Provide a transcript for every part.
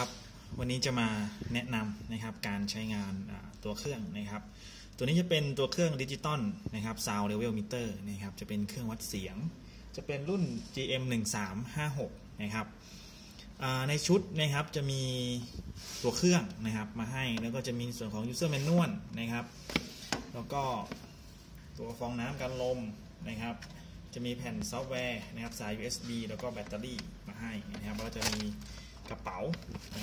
ครับ วันนี้จะมาแนะนำนะครับการใช้งานตัวเครื่องนะครับ ตัวนี้จะเป็นตัวเครื่องดิจิตอลนะครับ Sound Level Meter นะครับ จะเป็นเครื่องวัดเสียง จะเป็นรุ่น GM 1356นะครับในชุดนะครับจะมีตัวเครื่องนะครับมาให้แล้วก็จะมีส่วนของ User Manual นะครับ แล้วก็ตัวฟองน้ำกันลมนะครับ จะมีแผ่นซอฟต์แวร์นะครับสาย USB แล้วก็แบตเตอรี่มาให้นะครับแล้วจะมี กระเป๋า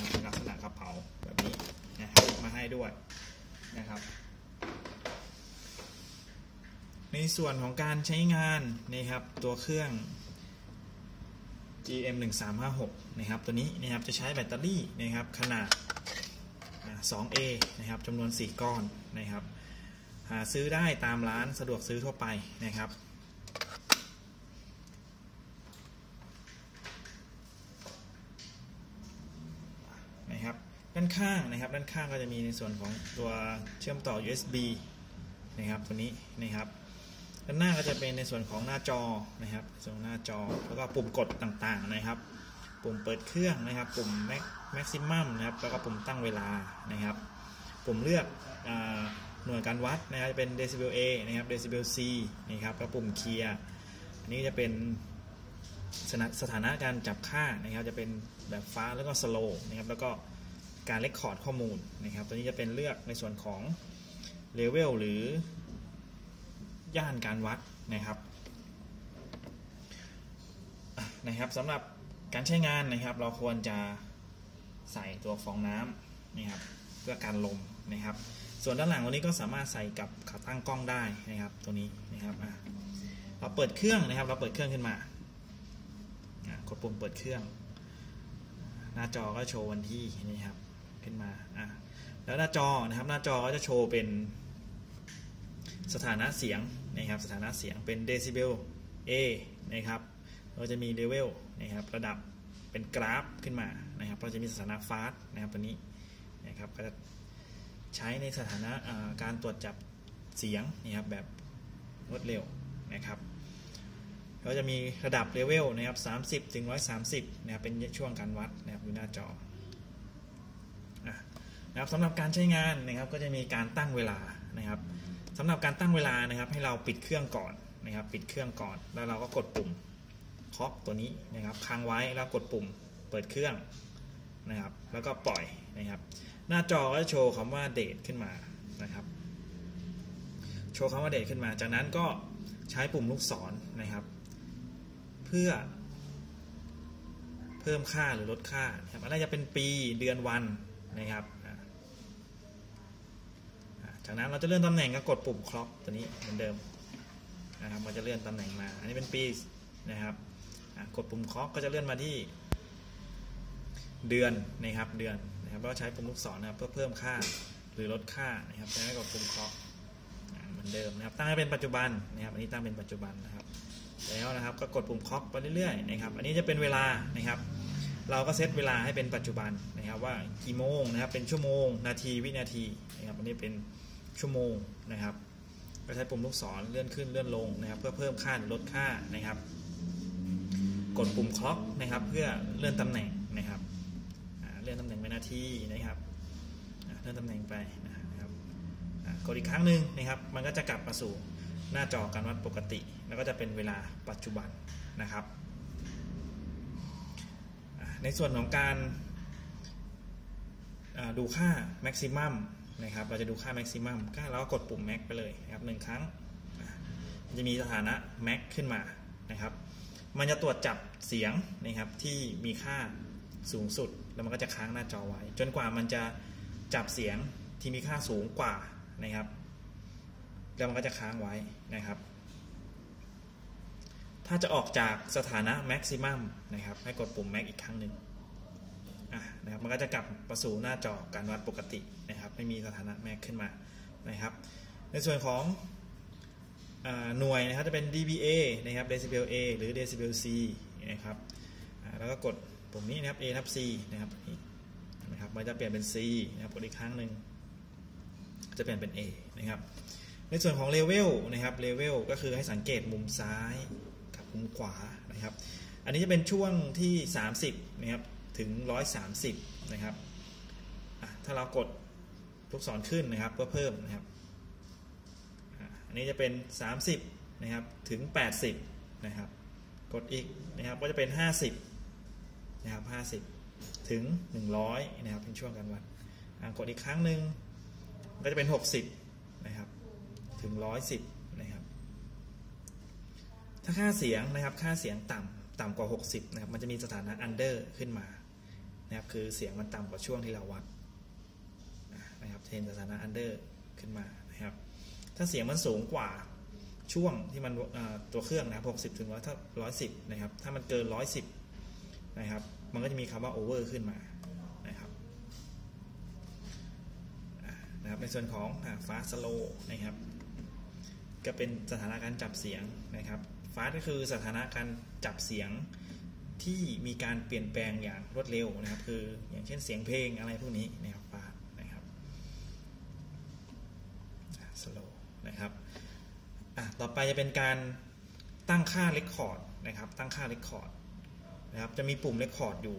เป็นลักษณะกระเป๋าแบบนี้นะครับมาให้ด้วยนะครับ ในส่วนของการใช้งานนะครับตัวเครื่อง GM 1356นะครับตัวนี้นะครับจะใช้แบตเตอรี่นะครับขนาด 2A นะครับจำนวน 4 ก้อนนะครับหาซื้อได้ตามร้านสะดวกซื้อทั่วไปนะครับนะครับ ด้านข้างนะครับ ด้านข้างก็จะมีในส่วนของตัวเชื่อมต่อ USB นะครับตัวนี้นะครับด้านหน้าก็จะเป็นในส่วนของหน้าจอนะครับส่วนหน้าจอแล้วก็ปุ่มกดต่างๆนะครับ ปุ่มเปิดเครื่องนะครับ ปุ่ม maximum นะครับแล้วก็ปุ่มตั้งเวลานะครับ ปุ่มเลือกหน่วยการวัดนะครับจะเป็น decibel A นะครับ decibel C นะครับแล้วปุ่มเคลียร์อันนี้จะเป็นสถานะการจับค่านะครับจะเป็นแบบ fast แล้วก็ slow นะครับแล้วก็ การ record ข้อมูลนะครับ ตัวนี้จะเป็นเลือกในส่วนของเลเวลหรือย่านการวัดนะครับนะครับสำหรับการใช้งานนะครับ เราควรจะใส่ตัวฟองน้ำนะครับเพื่อการลมนะครับ ส่วนด้านหลังตัวนี้ก็สามารถใส่กับขาตั้งกล้องได้นะครับตัวนี้นะครับเราเปิดเครื่องนะครับ เราเปิดเครื่องขึ้นมากดปุ่มเปิดเครื่อง หน้าจอก็โชว์วันที่นี่ครับ ขึ้นมาอะแล้วหน้าจอนะครับหน้าจอก็จะโชว์เป็นสถานะเสียงนะครับสถานะเสียงเป็นเดซิเบล A นะครับเราจะมีเลเวลนะครับระดับเป็นกราฟขึ้นมานะครับเราจะมีสถานะ fast นะครับตัวนี้นะครับก็จะใช้ในสถานะการตรวจจับเสียงนะครับแบบรวดเร็วนะครับก็จะมีระดับเลเวลนะครับ30ถึง130นะครับเป็นช่วงการวัดนะครับอยู่หน้าจอ นะครับสำหรับการใช้งานนะครับก็จะมีการตั้งเวลานะครับสำหรับการตั้งเวลานะครับ ให้เราปิดเครื่องก่อนนะครับ ปิดเครื่องก่อน แล้วเราก็กดปุ่มเคาะตัวนี้นะครับค้างไว้แล้วกดปุ่มเปิดเครื่องนะครับ แล้วก็ปล่อยนะครับ หน้าจอก็จะโชว์คำว่าเดทขึ้นมานะครับ โชว์คำว่าเดทขึ้นมา จากนั้นก็ใช้ปุ่มลูกศรนะครับ เพื่อเพิ่มค่าหรือลดค่าครับอะไรจะเป็นปีเดือนวันนะครับ จากนั้นเราจะเลื่อนตำแหน่งก็กดปุ่มคล็อกตัวนี้เหมือนเดิมนะครับมันจะเลื่อนตำแหน่งมา อันนี้เป็นปีนะครับกดปุ่มคล็อกก็จะเลื่อนมาที่เดือนนะครับเดือนนะครับแล้วใช้ปุ่มลูกศรนะครับเพื่อเพิ่มค่าหรือลดค่านะครับให้กดปุ่มคล็อกเหมือนเดิมนะครับ ตั้งให้เป็นปัจจุบันนะครับอันนี้ตั้งเป็นปัจจุบันนะครับ แล้วนะครับก็กดปุ่มคล็อกไปเรื่อยๆนะครับ อันนี้จะเป็นเวลานะครับ เราก็เซตเวลาให้เป็นปัจจุบันนะครับว่ากี่โมงนะครับเป็นชั่วโมงนาทีวินาทีนะครับอันนี้เป็น ชั่วโมงนะครับก็ใช้ปุ่มลูกศรเลื่อนขึ้นเลื่อนลงนะครับ เพื่อเพิ่มค่าลดค่านะครับ กดปุ่มคล็อกนะครับ เพื่อเลื่อนตำแหน่งนะครับเลื่อนตำแหน่งเป็นนาทีนะครับเลื่อนตำแหน่งไปนะครับกดอีกครั้งหนึ่งนะครับ มันก็จะกลับมาสู่หน้าจอการวัดปกติ แล้วก็จะเป็นเวลาปัจจุบันนะครับ ในส่วนของการดูค่า maximum นะครับ เราจะดูค่า maximum ก็เราก็กดปุ่ม max ไปเลยนะครับหนึ่งครั้ง จะมีสถานะ max ขึ้นมานะครับ มันจะตรวจจับเสียงนะครับที่มีค่าสูงสุด แล้วมันก็จะค้างหน้าจอไว้ จนกว่ามันจะจับเสียงที่มีค่าสูงกว่านะครับ แล้วมันก็จะค้างไว้นะครับ ถ้าจะออกจากสถานะ maximum นะครับ ให้กดปุ่ม max อีกครั้งหนึ่ง นะครับมันก็จะกลับประสู่หน้าจอการวัดปกตินะครับ ไม่มีสถานะแม็กขึ้นมานะครับ ในส่วนของหน่วยนะครับจะเป็น dBA นะครับ decibel A หรือ decibel C นะครับแล้วก็กดปุ่มนี้นะครับ A ทับ C นะครับนี่นะครับมันจะเปลี่ยนเป็น C นะครับกดอีกครั้งหนึ่งจะเปลี่ยนเป็น A นะครับ ในส่วนของเลเวลนะครับเลเวลก็คือให้สังเกตมุมซ้ายกับมุมขวานะครับ อันนี้จะเป็นช่วงที่ 30นะครับ ถึง 130 นะครับ ถ้าเรากดลูกศรขึ้นนะครับเพื่อเพิ่มนะครับ อันนี้จะเป็น 30 นะครับ ถึง 80 นะครับ กดอีกนะครับก็จะเป็น 50 นะครับ 50 ถึง 100 นะครับเป็นช่วงกางวันอะกดอีกครั้งหนึ่งก็จะเป็น 60 นะครับ ถึง 110 นะครับ ถ้าค่าเสียงนะครับ ค่าเสียงต่ำ ต่ำกว่า 60นะครับมันจะมีสถานะ under ขึ้นมานะครับคือเสียงมันต่ำกว่าช่วงที่เราวัดนะครับเห็นสถานะ under ขึ้นมานะครับถ้าเสียงมันสูงกว่าช่วงที่มันตัวเครื่องนะครับ60ถึง100ถ้า110นะครับถ้ามันเกิน 110นะครับมันก็จะมีคำว่า over ขึ้นมานะครับนะครับในส่วนของ fast slow นะครับก็เป็นสถานะการจับเสียงนะครับ ฟาสก็คือสถานะการจับเสียงที่มีการเปลี่ยนแปลงอย่างรวดเร็วนะครับ คืออย่างเช่นเสียงเพลงอะไรพวกนี้นะครับฟาสนะครับslow นะครับอะต่อไปจะเป็นการตั้งค่า record นะครับ ตั้งค่า record นะครับจะมีปุ่ม record อยู่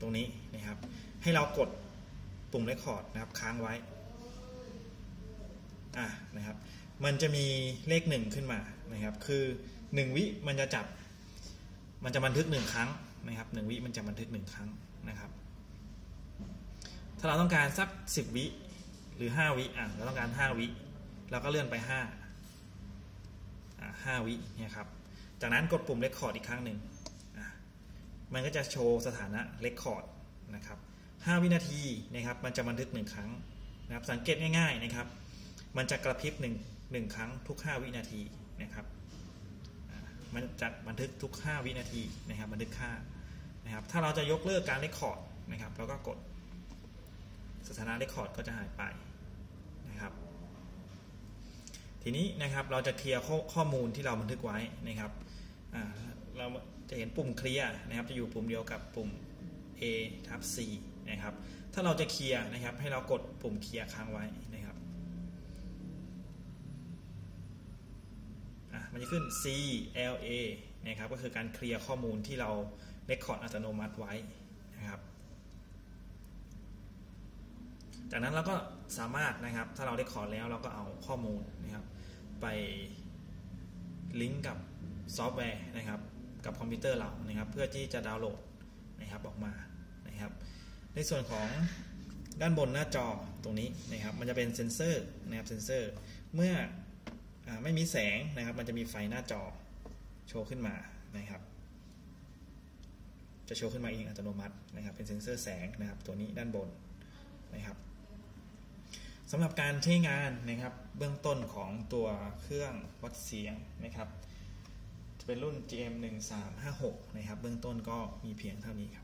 ตรงนี้นะครับ ให้เรากดปุ่ม record นะครับค้างไว้อะนะครับ มันจะมีเลขหนึ่งขึ้นมานะครับ คือ หนึ่งวิมันจะจับ มันจะบันทึกหนึ่งครั้งนะครับหนึ่งวิมันจะบันทึกหนึ่งครั้งนะครับ ถ้าเราต้องการสักสิบวิหรือห้าวิอะเราต้องการห้าวิเราก็เลื่อนไปห้าอะห้าวิเนี่ยครับ จากนั้นกดปุ่มเรคคอร์ดอีกครั้งหนึ่งอะมันก็จะโชว์สถานะเรคคอร์ดนะครับห้าวินาทีนะครับ มันจะบันทึกหนึ่งครั้งนะครับ สังเกตง่ายๆนะครับ มันจะกระพริบหนึ่งหนึ่งครั้งทุก 5 วินาทีนะครับ มันจะบันทึกทุก 5 วินาทีนะครับบันทึกค่านะครับถ้าเราจะยกเลิกการเรคคอร์ดนะครับเราก็กดสถานะเรคคอร์ดก็จะหายไปนะครับทีนี้นะครับเราจะเคลียร์ข้อข้อมูลที่เราบันทึกไว้นะครับเราจะเห็นปุ่มเคลียร์นะครับจะอยู่ปุ่มเดียวกับปุ่ม A ทับ C นะครับถ้าเราจะเคลียร์นะครับให้เรากดปุ่มเคลียร์ค้างไว้นะครับ มันจะขึ้น CLR นะครับ ก็คือการเคลียร์ข้อมูลที่เรา record อัตโนมัติไว้นะครับ จากนั้นเราก็สามารถนะครับ ถ้าเรา record แล้วเราก็เอาข้อมูลนะครับ ไปลิงก์กับซอฟต์แวร์นะครับ กับคอมพิวเตอร์เรานะครับ เพื่อที่จะดาวน์โหลดนะครับออกมานะครับ ในส่วนของด้านบนหน้าจอตรงนี้นะครับ มันจะเป็นเซนเซอร์นะครับเซนเซอร์ เมื่อ ไม่มีแสงนะครับ มันจะมีไฟหน้าจอโชว์ขึ้นมานะครับ จะโชว์ขึ้นมาเองอัตโนมัตินะครับ เป็นเซ็นเซอร์แสงนะครับ ตัวนี้ด้านบนนะครับสำหรับการใช้งานนะครับ เบื้องต้นของตัวเครื่องวัดเสียงนะครับ จะเป็นรุ่น GM 1356นะครับ เบื้องต้นก็มีเพียงเท่านี้ครับ